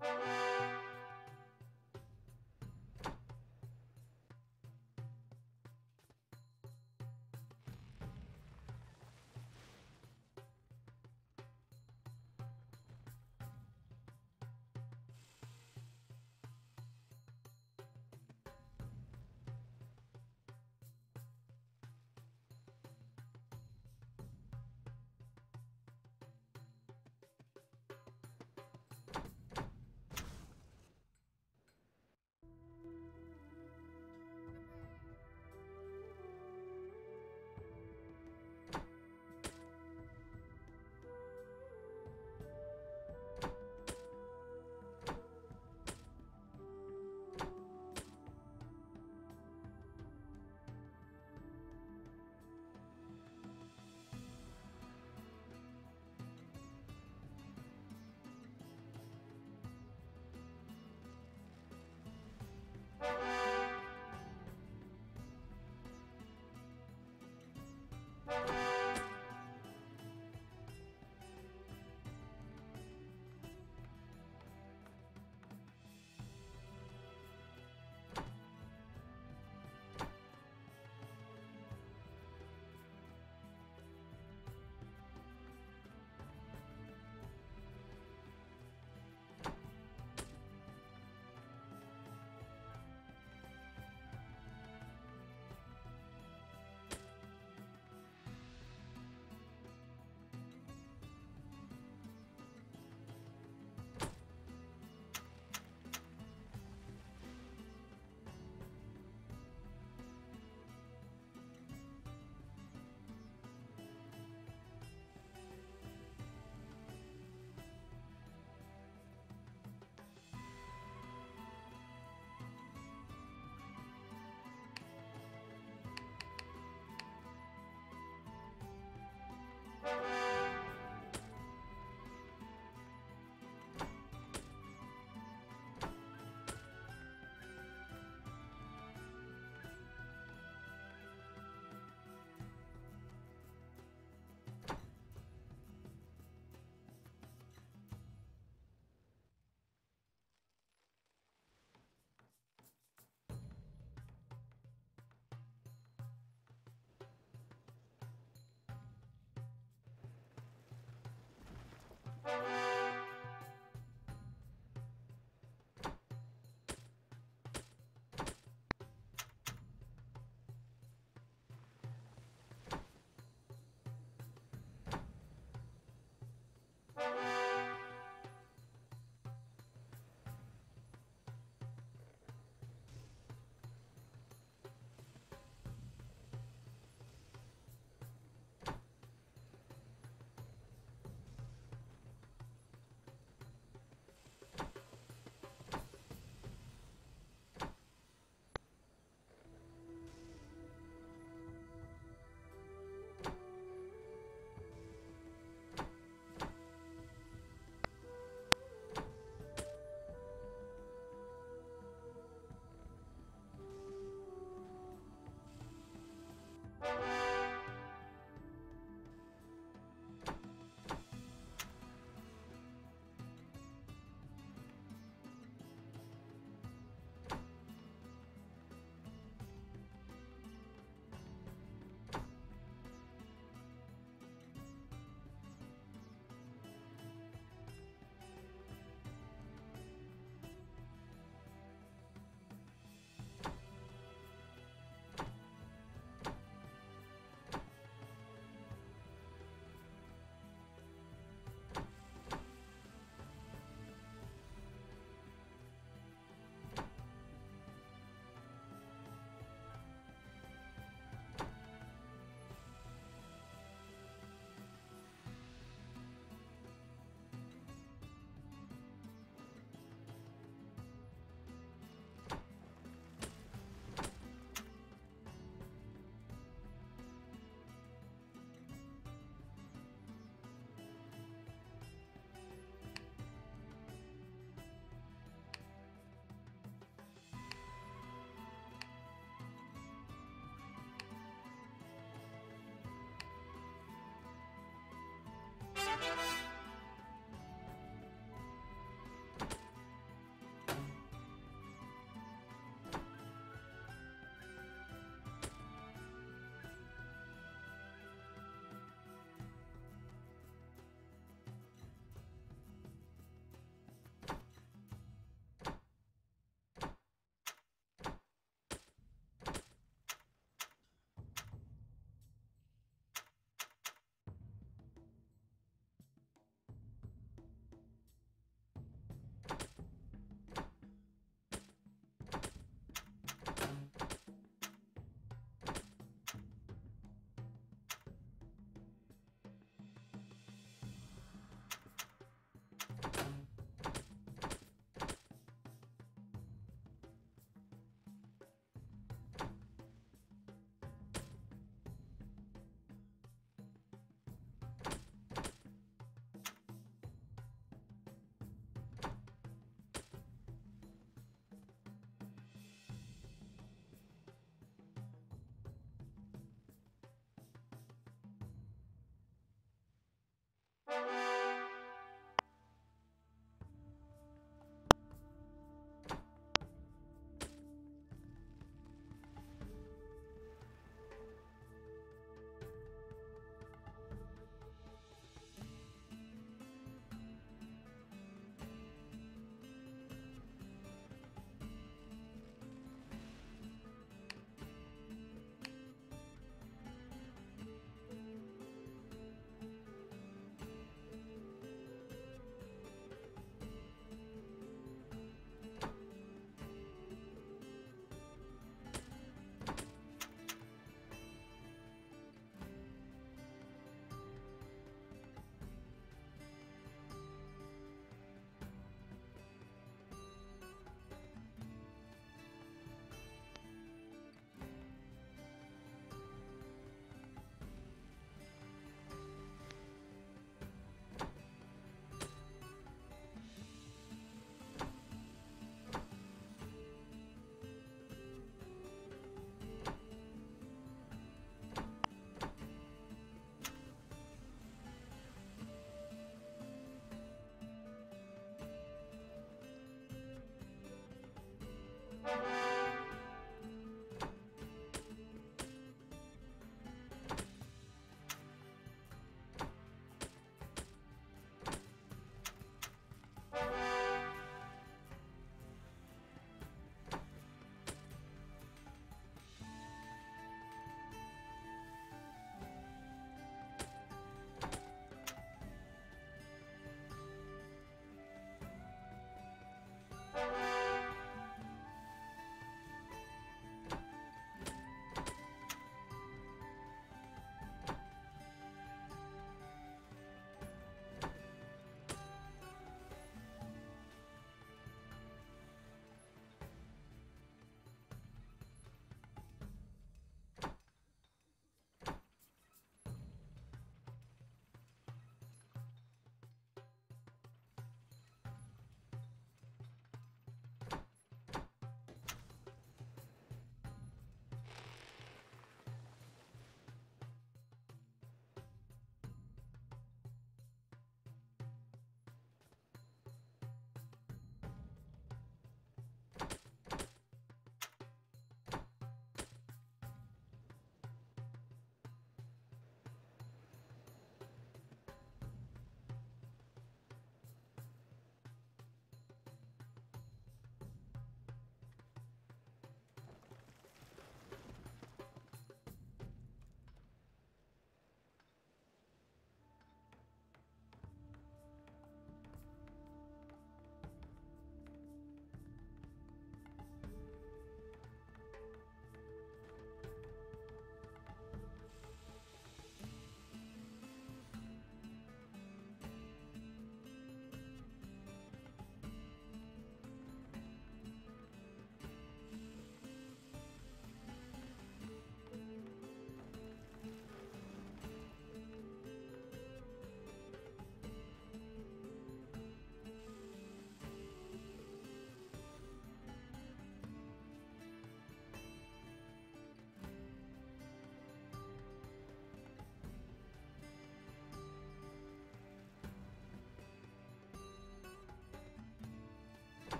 Bye. Bye.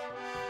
Música